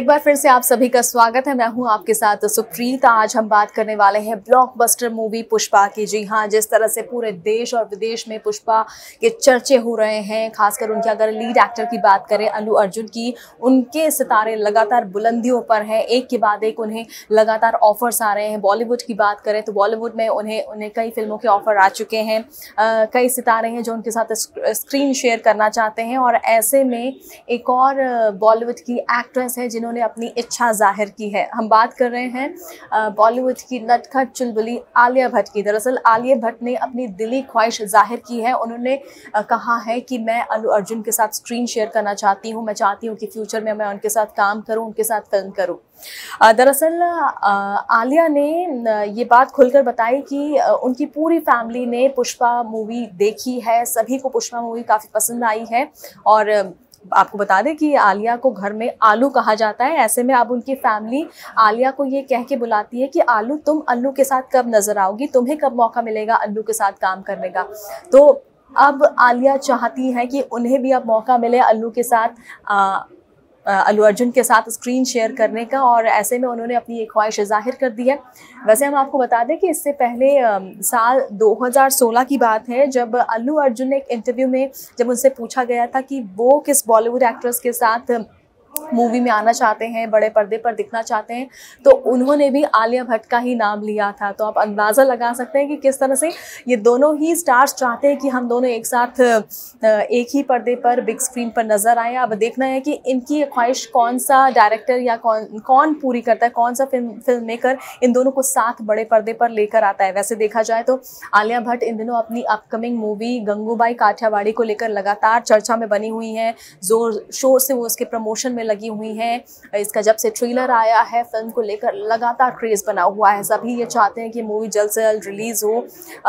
एक बार फिर से आप सभी का स्वागत है। मैं हूँ आपके साथ सुप्रीत। आज हम बात करने वाले हैं ब्लॉकबस्टर मूवी पुष्पा की। जी हाँ जिस तरह से पूरे देश और विदेश में पुष्पा के चर्चे हो रहे हैं, खासकर उनके अगर लीड एक्टर की बात करें, अल्लू अर्जुन की, उनके सितारे लगातार बुलंदियों पर हैं। एक के बाद एक उन्हें लगातार ऑफर्स आ रहे हैं। बॉलीवुड की बात करें तो बॉलीवुड में उन्हें उन्हें कई फ़िल्मों के ऑफ़र आ चुके हैं। कई सितारे हैं जो उनके साथ स्क्रीन शेयर करना चाहते हैं। और ऐसे में एक और बॉलीवुड की एक्ट्रेस है जिन्होंने अपनी इच्छा ज़ाहिर की है। हम बात कर रहे हैं बॉलीवुड की नटखट चुलबुली आलिया भट्ट की। दरअसल आलिया भट्ट ने अपनी दिली ख्वाहिश ज़ाहिर की है। उन्होंने कहा है कि मैं अल्लू अर्जुन के साथ स्क्रीन शेयर करना चाहती हूँ। मैं चाहती हूँ कि फ्यूचर में मैं उनके साथ काम करूँ, उनके साथ फ़िल्म करूँ। दरअसल आलिया ने ये बात खुलकर बताई कि उनकी पूरी फैमिली ने पुष्पा मूवी देखी है। सभी को पुष्पा मूवी काफ़ी पसंद आई है और आपको बता दें कि आलिया को घर में आलू कहा जाता है। ऐसे में अब उनकी फैमिली आलिया को ये कह के बुलाती है कि आलू तुम अल्लू के साथ कब नज़र आओगी? तुम्हें कब मौका मिलेगा अल्लू के साथ काम करने का? तो अब आलिया चाहती हैं कि उन्हें भी अब मौका मिले अल्लू के साथ आ, अल्लू अर्जुन के साथ स्क्रीन शेयर करने का और ऐसे में उन्होंने अपनी एक ख्वाहिश ज़ाहिर कर दी है। वैसे हम आपको बता दें कि इससे पहले साल 2016 की बात है, जब अल्लू अर्जुन ने एक इंटरव्यू में जब उनसे पूछा गया था कि वो किस बॉलीवुड एक्ट्रेस के साथ मूवी में आना चाहते हैं, बड़े पर्दे पर दिखना चाहते हैं तो उन्होंने भी आलिया भट्ट का ही नाम लिया था। तो आप अंदाज़ा लगा सकते हैं कि किस तरह से ये दोनों ही स्टार्स चाहते हैं कि हम दोनों एक साथ एक ही पर्दे पर बिग स्क्रीन पर नज़र आए। अब देखना है कि इनकी ख्वाहिश कौन सा डायरेक्टर या कौन कौन पूरी करता है, कौन सा फ़िल्म फ़िल्म मेकर इन दोनों को साथ बड़े पर्दे पर लेकर आता है। वैसे देखा जाए तो आलिया भट्ट इन दिनों अपनी अपकमिंग मूवी गंगूबाई काठियावाड़ी को लेकर लगातार चर्चा में बनी हुई हैं। ज़ोर, शोर से वो उसके प्रमोशन में लगी हुई हैं। इसका जब से ट्रेलर आया है फ़िल्म को लेकर लगातार क्रेज़ बना हुआ है। सभी ये चाहते हैं कि मूवी जल्द से जल्द रिलीज़ हो।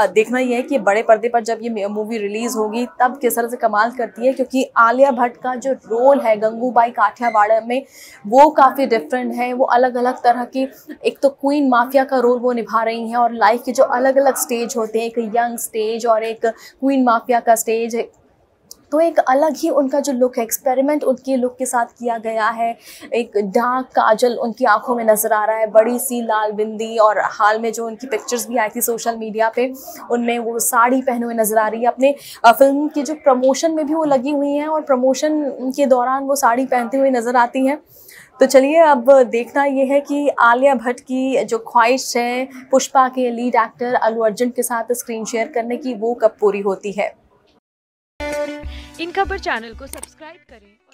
देखना ये है कि बड़े पर्दे पर जब ये मूवी रिलीज़ होगी, तब किस तरह से कमाल करती है, क्योंकि आलिया भट्ट का जो रोल है, गंगूबाई काठियावाड़ में, वो काफ़ी डिफरेंट है। वो अलग अलग तरह की, एक तो क्वीन माफिया का रोल वो निभा रही हैं और लाइफ के जो अलग अलग स्टेज होते हैं, एक यंग स्टेज और एक क्वीन माफिया का स्टेज तो एक अलग ही उनका जो लुक है एक्सपेरिमेंट उनके लुक के साथ किया गया है। एक डार्क काजल उनकी आँखों में नज़र आ रहा है, बड़ी सी लाल बिंदी और हाल में जो उनकी पिक्चर्स भी आई थी सोशल मीडिया पे, उनमें वो साड़ी पहने हुए नज़र आ रही है। अपने फ़िल्म की जो प्रमोशन में भी वो लगी हुई हैं और प्रमोशन के दौरान वो साड़ी पहनती हुई नज़र आती हैं। तो चलिए अब देखना ये है कि आलिया भट्ट की जो ख्वाहिश है, पुष्पा के लीड एक्टर अलू अर्जुन के साथ स्क्रीन शेयर करने की, वो कब पूरी होती है? इन खबर चैनल को सब्सक्राइब करें